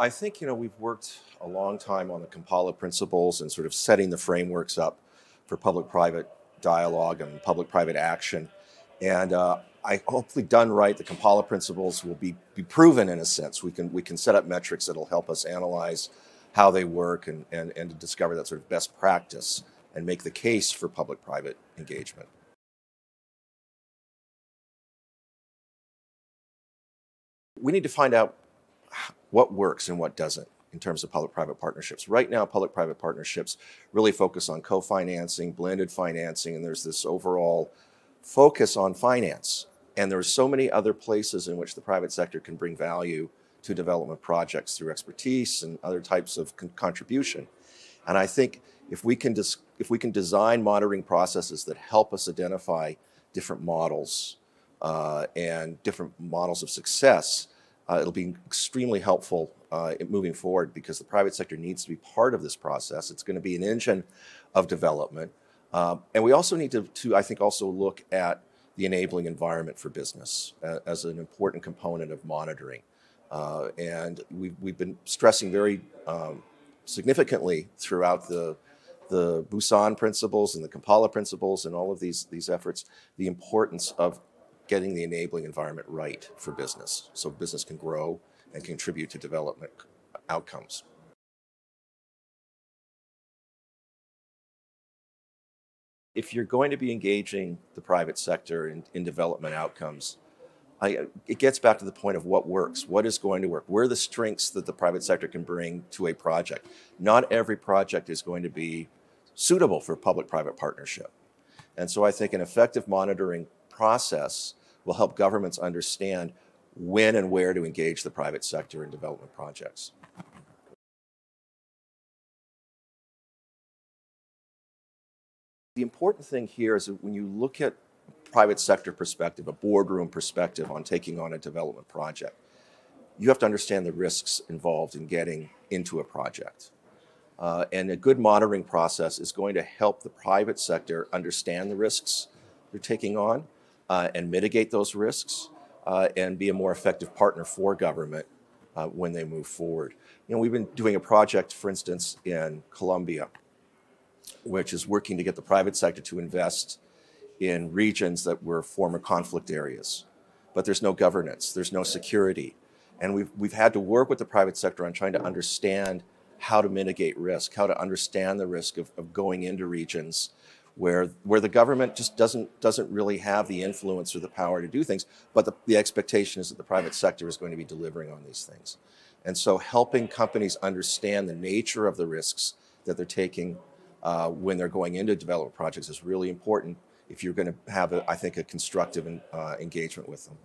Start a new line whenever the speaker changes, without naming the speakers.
I think you know we've worked a long time on the Kampala principles and sort of setting the frameworks up for public-private dialogue and public-private action. And uh, I hopefully done right, the Kampala principles will be, be proven in a sense. We can we can set up metrics that'll help us analyze how they work and, and, and to discover that sort of best practice and make the case for public-private engagement. We need to find out what works and what doesn't in terms of public-private partnerships. Right now, public-private partnerships really focus on co-financing, blended financing, and there's this overall focus on finance. And there are so many other places in which the private sector can bring value to development projects through expertise and other types of con contribution. And I think if we can if we can design monitoring processes that help us identify different models uh, and different models of success, uh, it'll be extremely helpful uh, moving forward because the private sector needs to be part of this process. It's going to be an engine of development. Um, and we also need to, to, I think, also look at the enabling environment for business uh, as an important component of monitoring. Uh, and we've, we've been stressing very um, significantly throughout the, the Busan principles and the Kampala principles and all of these, these efforts, the importance of getting the enabling environment right for business so business can grow and contribute to development outcomes. If you're going to be engaging the private sector in, in development outcomes, I, it gets back to the point of what works, what is going to work, where are the strengths that the private sector can bring to a project. Not every project is going to be suitable for public-private partnership. And so I think an effective monitoring process will help governments understand when and where to engage the private sector in development projects. The important thing here is that when you look at private sector perspective, a boardroom perspective on taking on a development project, you have to understand the risks involved in getting into a project. Uh, and a good monitoring process is going to help the private sector understand the risks they're taking on and mitigate those risks uh, and be a more effective partner for government uh, when they move forward. You know, we've been doing a project, for instance, in Colombia, which is working to get the private sector to invest in regions that were former conflict areas. But there's no governance, there's no security. And we've, we've had to work with the private sector on trying to understand how to mitigate risk, how to understand the risk of, of going into regions where where the government just doesn't doesn't really have the influence or the power to do things, but the, the expectation is that the private sector is going to be delivering on these things. And so helping companies understand the nature of the risks that they're taking uh, when they're going into development projects is really important if you're going to have, a, I think, a constructive uh, engagement with them.